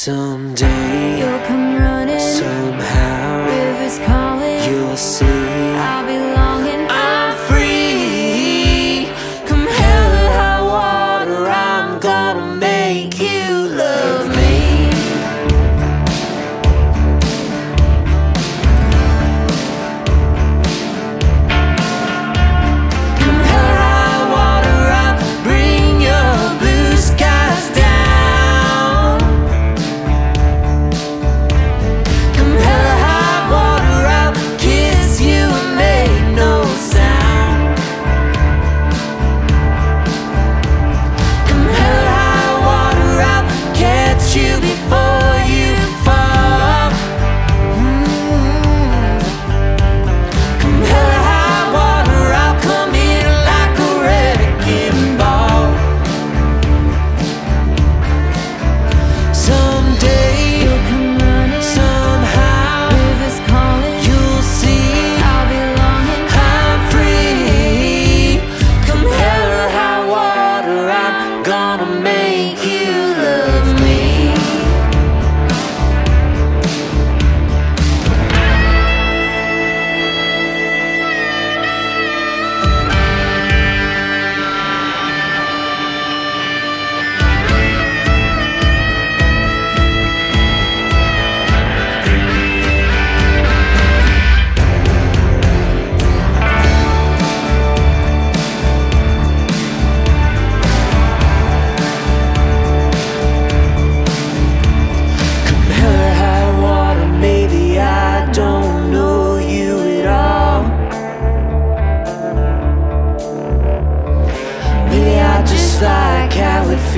Someday you'll come running. Somehow rivers calling. You'll see.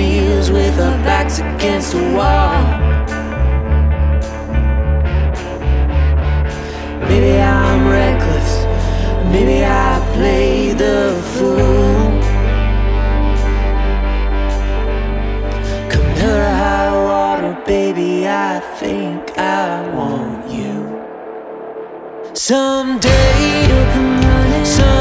fields with our backs against the wall. Maybe I'm reckless, maybe I play the fool. Come hell or high water, baby, I think I want you. Someday you'll come running. Someday